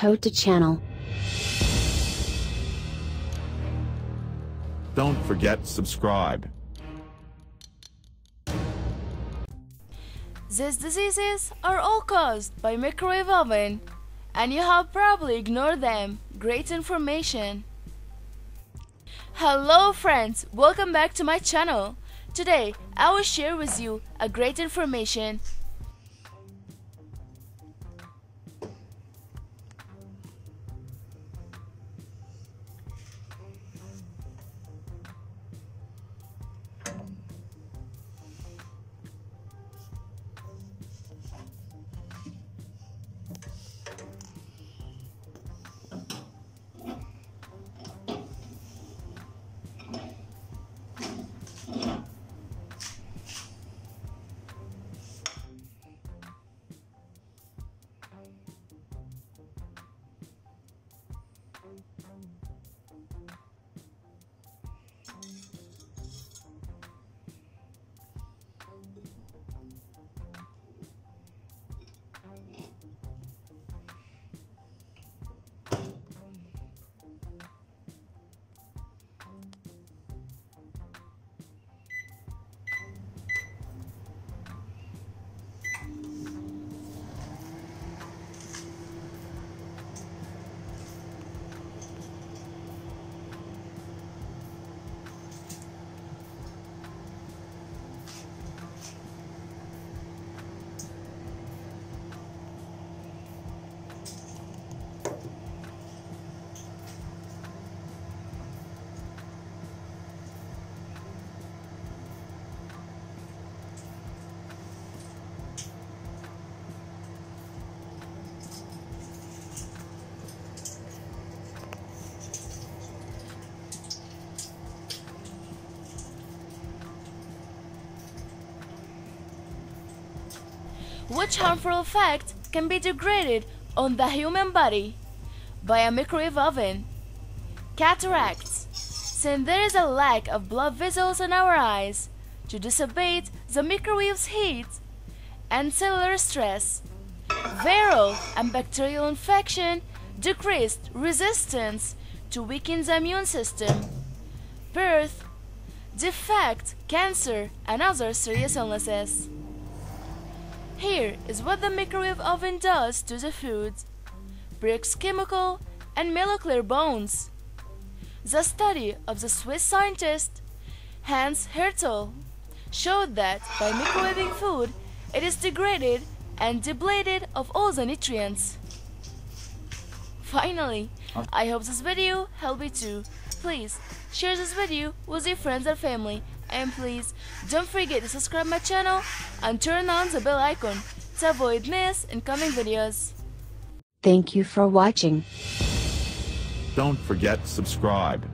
How To channel. Don't forget subscribe. These diseases are all caused by microwave oven and you have probably ignored them. Great information. Hello friends, welcome back to my channel. Today I will share with you a great information which harmful effect can be degraded on the human body by a microwave oven. Cataracts. Since there is a lack of blood vessels in our eyes to dissipate the microwave's heat and cellular stress. Viral and bacterial infection decreased resistance to weaken the immune system. Birth, defect, cancer, and other serious illnesses. Here is what the microwave oven does to the food. Breaks chemical and molecular bonds. The study of the Swiss scientist Hans Hertel showed that by microwaving food, it is degraded and depleted of all the nutrients. Finally, I hope this video helped you too. Please share this video with your friends and family and please don't forget to subscribe my channel and turn on the bell icon to avoid miss incoming videos. Thank you for watching. Don't forget subscribe.